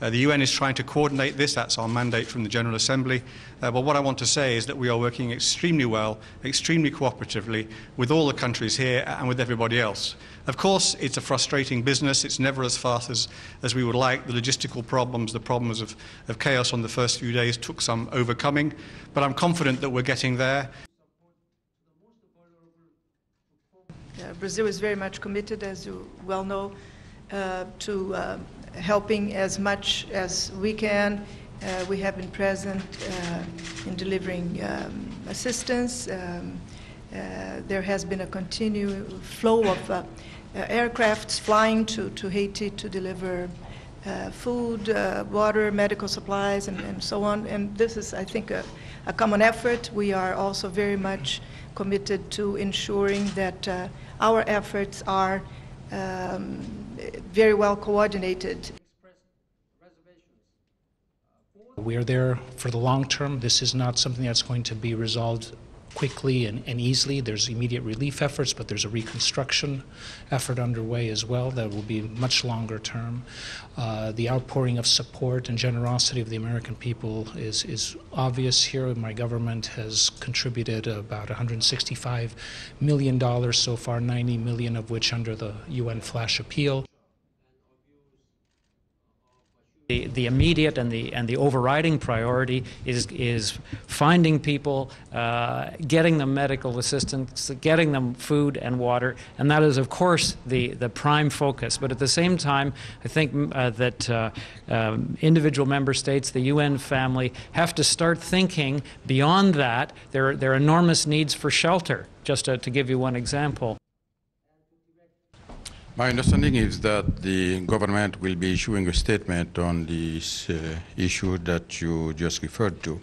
Uh, the UN is trying to coordinate this, that's our mandate from the General Assembly. Uh, but what I want to say is that we are working extremely well, extremely cooperatively with all the countries here and with everybody else. Of course, it's a frustrating business. It's never as fast as, as we would like. The logistical problems, the problems of, of chaos on the first few days took some overcoming. But I'm confident that we're getting there. Uh, Brazil is very much committed, as you well know, uh, to uh, helping as much as we can. Uh, we have been present uh, in delivering um, assistance. Um, uh, there has been a continued flow of aircrafts flying to, to Haiti to deliver food, water, medical supplies, and, and, so on. And this is, I think, a, a common effort. We are also very much committed to ensuring that our efforts are um, very well coordinated. We are there for the long term. This is not something that's going to be resolved quickly and, and, easily. There's immediate relief efforts, but there's a reconstruction effort underway as well that will be much longer term. Uh, the outpouring of support and generosity of the American people is, is obvious here. My government has contributed about $165 million so far, 90 million of which under the UN flash appeal. The, the immediate and the and the overriding priority is is finding people, uh, getting them medical assistance, getting them food and water, and that is of course the the prime focus. But at the same time, I think uh, that uh, um, individual member states, the UN family, have to start thinking beyond that. There there are enormous needs for shelter. Just to, to give you one example. My understanding is that the government will be issuing a statement on this uh, issue that you just referred to.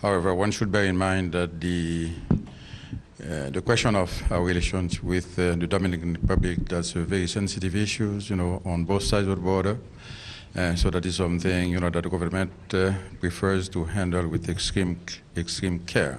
However, one should bear in mind that the uh, the question of our relations with uh, the Dominican Republic a very sensitive issue, you know, on both sides of the border. And so that is something, you know, that the government uh, prefers to handle with extreme, extreme care.